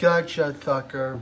Gotcha, Tucker.